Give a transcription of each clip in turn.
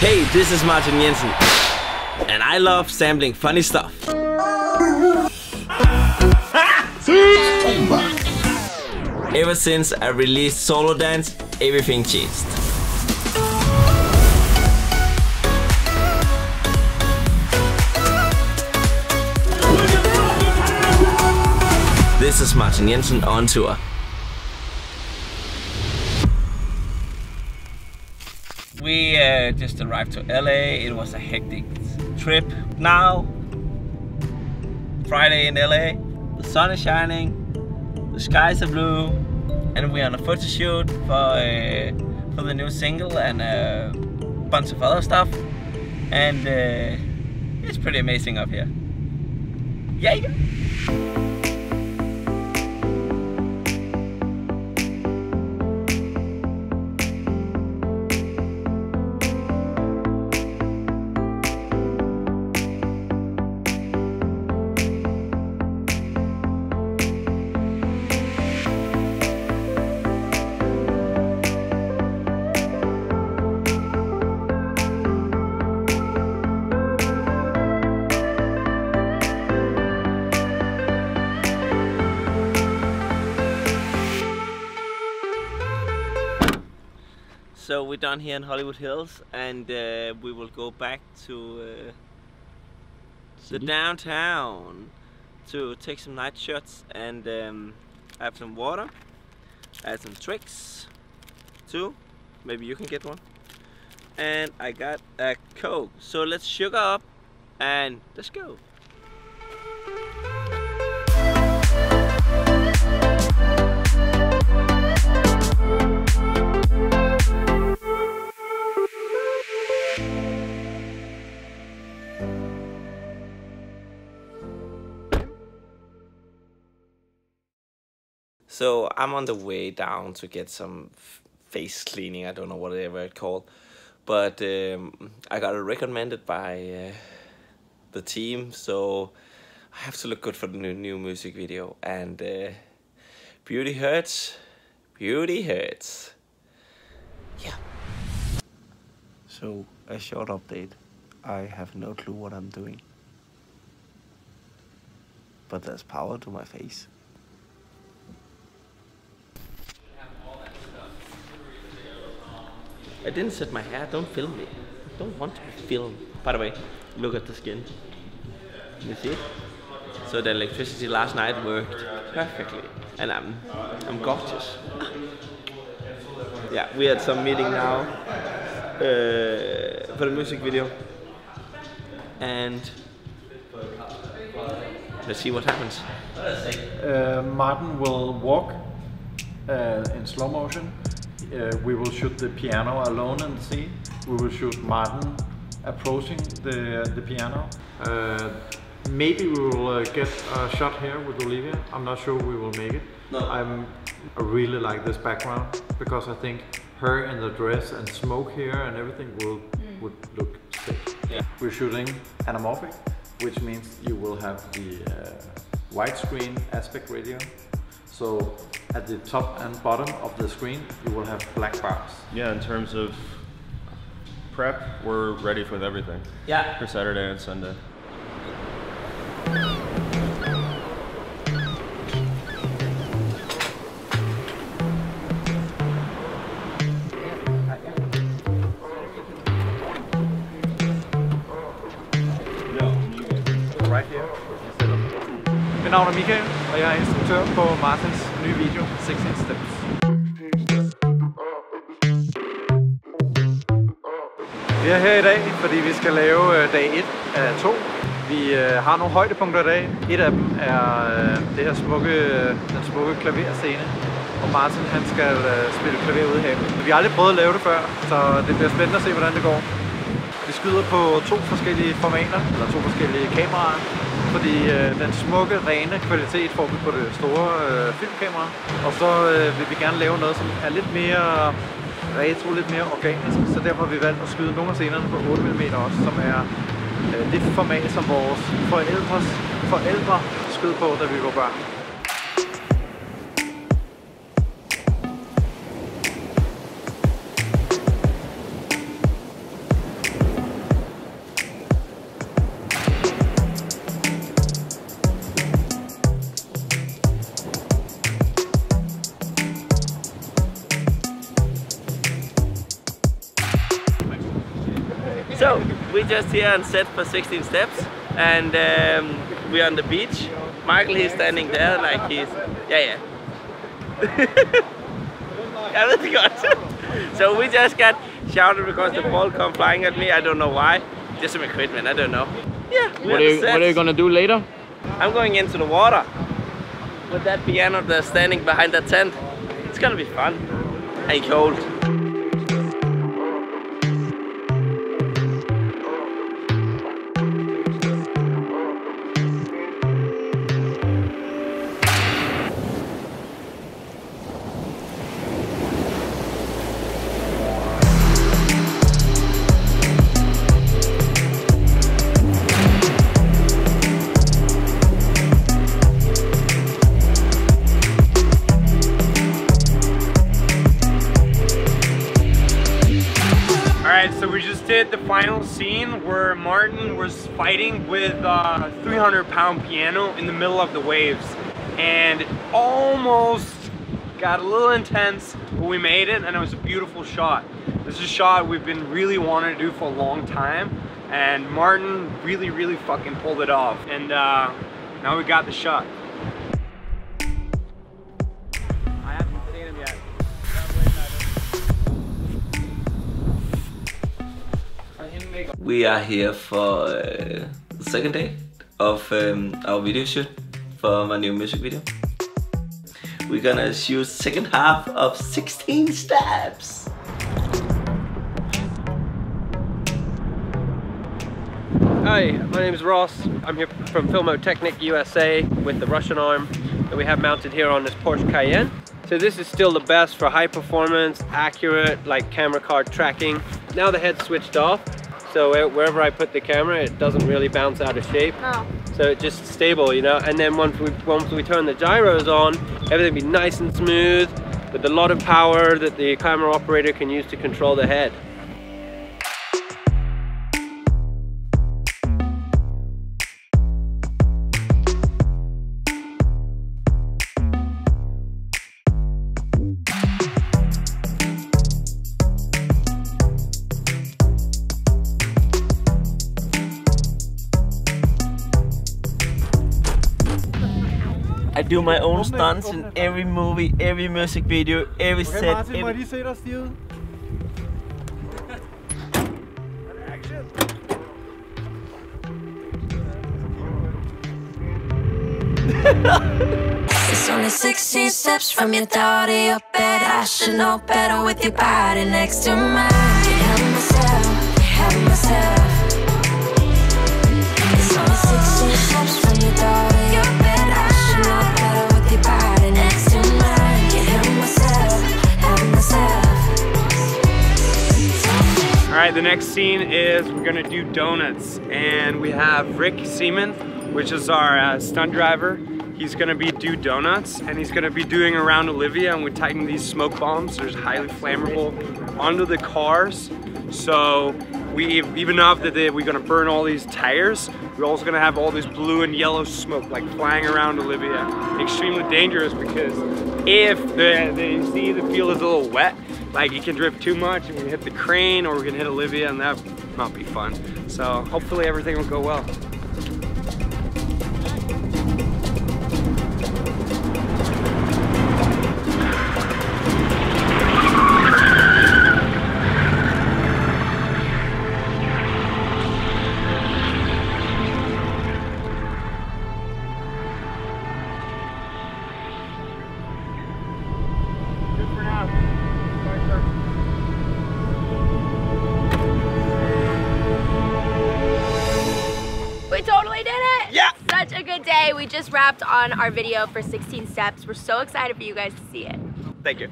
Hey, this is Martin Jensen, and I love sampling funny stuff. Ever since I released Solo Dance, everything changed. This is Martin Jensen on tour. We uh, just arrived to LA. It was a hectic trip. Now, Friday in LA, the sun is shining, the skies are blue, and we're on a photo shoot for uh, for the new single and a bunch of other stuff. And uh, it's pretty amazing up here. Yeah. We're done here in Hollywood Hills, and uh, we will go back to uh, the downtown to take some night shots and um, have some water, add some tricks too. Maybe you can get one. And I got a coke. So let's sugar up and let's go. So I'm on the way down to get some f- face cleaning. I don't know whatever it's called, but um, I got it recommended by uh, the team. So I have to look good for the new, new music video. And uh, beauty hurts, beauty hurts. Yeah. So a short update. I have no clue what I'm doing, but there's power to my face. I didn't set my hair. Don't film me. I don't want to be filmed. By the way, look at the skin. You see? So the electricity last night worked perfectly, and I'm I'm gorgeous. yeah, we had some meeting now uh, for the music video, and let's see what happens. Uh, Martin will walk uh, in slow motion. Uh, we will shoot the piano alone and see. We will shoot Martin approaching the the piano. Uh, maybe we will uh, get a shot here with Olivia. I'm not sure we will make it. No. I'm I really like this background because I think her in the dress and smoke here and everything will would look sick. Yeah. We're shooting anamorphic, which means you will have the uh, widescreen aspect radio. So at the top and bottom of the screen, you will have black bars. Yeah, in terms of prep, we're ready with everything Yeah. for Saturday and Sunday. Right here. Mit navn er Michael, og jeg er instruktør på Martins nye video, 16 Steps. Vi er her i dag, fordi vi skal lave øh, dag 1 af 2. Vi øh, har nogle højdepunkter i dag. Et af dem er øh, det her smukke, den smukke klaverscene, hvor Martin han skal spille klaver ude i havet. Vi har aldrig prøvet at lave det før, så det bliver spændende at se, hvordan det går. Skyder på to forskellige formater, eller to forskellige kameraer, fordi øh, den smukke, rene kvalitet får vi på det store øh, filmkamera. Og så øh, vil vi gerne lave noget, som er lidt mere retro, lidt mere organisk, så derfor har vi valgt at skyde nogle af scenerne på 8 mm også, som er øh, det format, som vores forældres forældre skød på, da vi var børn. Just here and set for 16 steps, and um, we're on the beach. Michael he's standing there like he's yeah yeah. that's good. so we just got shouted because the ball come flying at me. I don't know why. Just some equipment. I don't know. Yeah. What are, you, what are you gonna do later? I'm going into the water with that piano that's standing behind that tent. It's gonna be fun and cold. Final scene where Martin was fighting with a 300 pound piano in the middle of the waves and almost got a little intense but we made it and it was a beautiful shot. This is a shot we've been really wanting to do for a long time and Martin really really fucking pulled it off and uh, now we got the shot. We are here for uh, the second day of um, our video shoot for my new music video. We're gonna shoot second half of 16 steps. Hi, my name is Ross. I'm here from Filmotechnic USA with the Russian arm that we have mounted here on this Porsche Cayenne. So this is still the best for high performance, accurate, like camera card tracking. Now the head's switched off, so wherever I put the camera, it doesn't really bounce out of shape. Oh. So it's just stable, you know. And then once we once we turn the gyros on, everything be nice and smooth with a lot of power that the camera operator can use to control the head. Do my own stunts in every movie, every music video, every okay, set. Martin, every... må jeg lige se dig stive? It's only 16 steps from your door to your bed I should know better with your body next to mine Can't help myself, help myself right, the next scene is we're gonna do donuts and we have Rick Seaman, which is our uh, stunt driver. He's gonna be do donuts and he's gonna be doing around Olivia and we're tighten these smoke bombs. they're highly flammable onto the cars. So we even though that we're gonna burn all these tires, we're also gonna have all this blue and yellow smoke like flying around Olivia. Extremely dangerous because if the, the see the field is a little wet, like you can drift too much and we hit the crane or we can hit Olivia and that might be fun. So hopefully everything will go well. Wrapped on our video for 16 steps. We're so excited for you guys to see it. Thank you.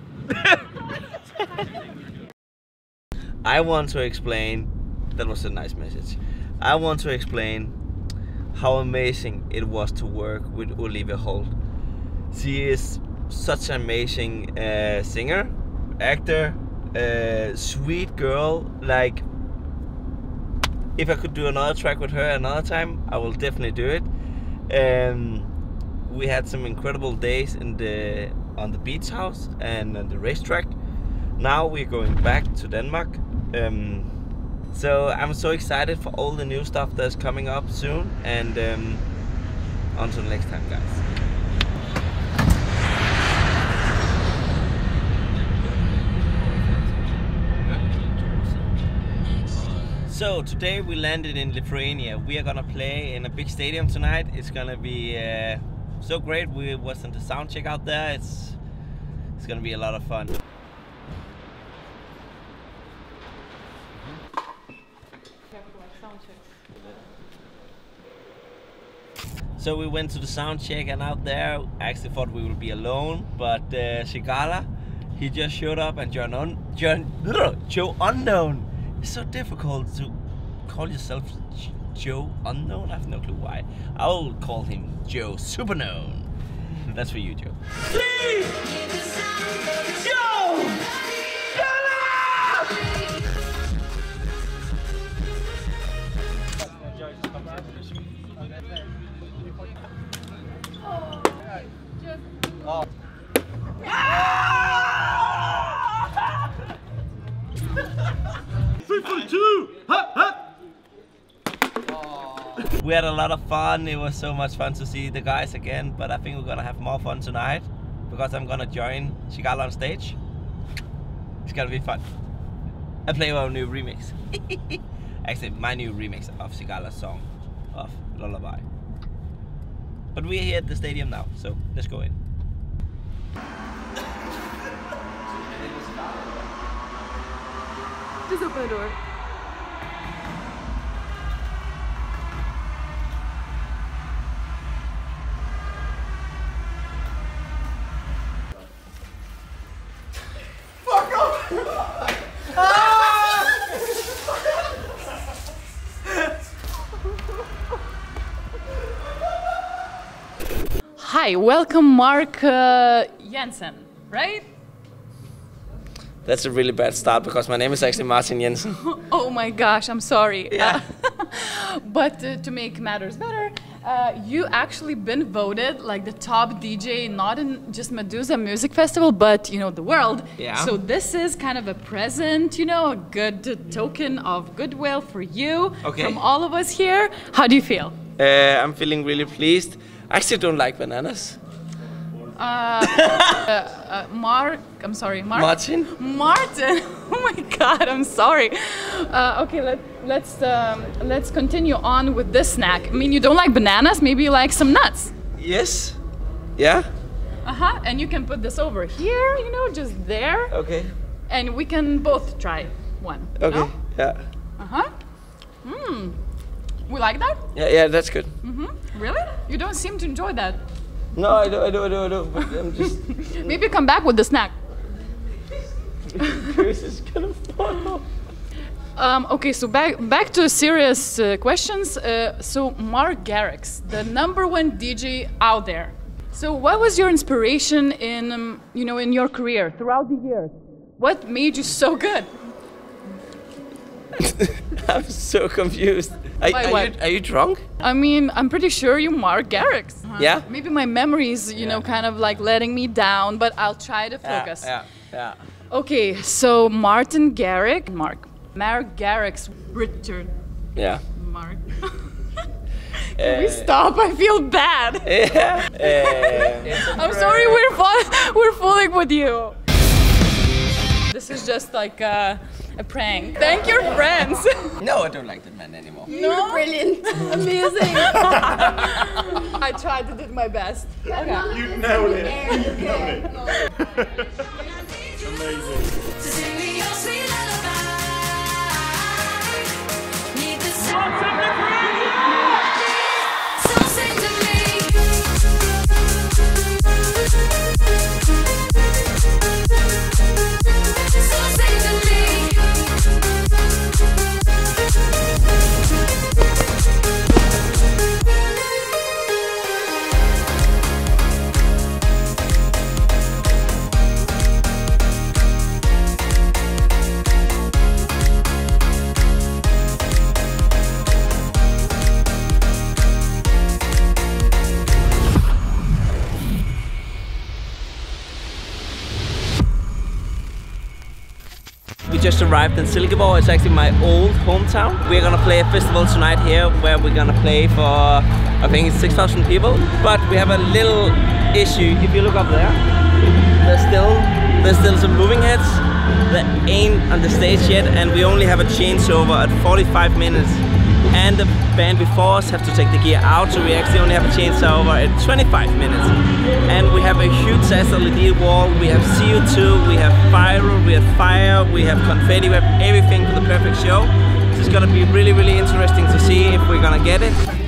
I want to explain, that was a nice message. I want to explain how amazing it was to work with Olivia Holt. She is such an amazing uh, singer, actor, uh, sweet girl. Like, if I could do another track with her another time, I will definitely do it. Um, we had some incredible days in the on the beach house and on the racetrack. Now we're going back to Denmark. Um, So I'm so excited for all the new stuff that's coming up soon, and um, until next time, guys. So today we landed in Lithuania. We are gonna play in a big stadium tonight. It's gonna be uh, so great. We was on the sound check out there. It's it's gonna be a lot of fun. So we went to the sound check and out there I actually thought we would be alone, but uh, Sigala, he just showed up and John Un- John Joe Unknown. It's so difficult to call yourself Joe Unknown. I have no clue why. I'll call him Joe Superknown. That's for you, Joe. We had a lot of fun. It was so much fun to see the guys again. But I think we're gonna have more fun tonight because I'm gonna join Sigala on stage. It's gonna be fun. I play our new remix. Actually, my new remix of Sigala's song of Lullaby. But we're here at the stadium now, so let's go in. Just open the door. Hi, welcome Mark uh, Jensen, right? That's a really bad start because my name is actually Martin Jensen. Oh my gosh, I'm sorry. Yeah. Uh, but uh, to make matters better, uh, you actually been voted like the top DJ, not in just Medusa Music Festival, but you know the world. Yeah. So this is kind of a present, you know, a good token of goodwill for you Okay. from all of us here. How do you feel? Uh, I'm feeling really pleased. I actually don't like bananas. Uh, Mark, I'm sorry, Mark. Martin? Martin. Oh my God, I'm sorry. Uh, okay, let, let's um, let's continue on with this snack. I mean, you don't like bananas, maybe you like some nuts. Yes. Yeah? Uh huh. And you can put this over here, you know, just there, Okay. and we can both try one. Okay. Yeah. Uh huh. Hmm. We like that? Yeah, yeah, that's good. Really? You don't seem to enjoy that. No, I do, I do, I do, I do. But I'm just Maybe come back with the snack. curious. It's gonna fall. Um, okay, so back back to serious uh, questions. Uh, so Mark Garrix, the number one DJ out there. So what was your inspiration in um, you know in your career throughout the years? What made you so good? I'm so confused. Are, are you are you drunk? I mean, I'm pretty sure you Mark Garrix. Uh-huh. Yeah. Maybe my memories, you know, kind of like letting me down, but I'll try to focus. Yeah, yeah, Okay, so Martin Garrick, Mark, Mark Garrix, Richard yeah. Mark. Can we eh. stop? I feel bad. Yeah. Uh, I'm sorry, we're we're fooling with you. This is just like a, a prank. Thank your friends. no, I don't like that man anymore. no, Brilliant. Amazing. I tried to do my best. Okay. You nailed it. You nailed it. Amazing. Just arrived in Silkeborg. It's actually my old hometown. We're gonna play a festival tonight here where we're gonna play for, I think it's 6,000 people. But we have a little issue. If you look up there, there's still, there's still some moving heads that ain't on the stage yet and we only have a changeover at 45 minutes and the band before us have to take the gear out so we actually only have a changeover at 25 minutes. And we have a huge LED wall we have CO2 we have fire we have fire we have confetti we have everything for the perfect show. This is gonna be really really interesting to see if we're gonna get it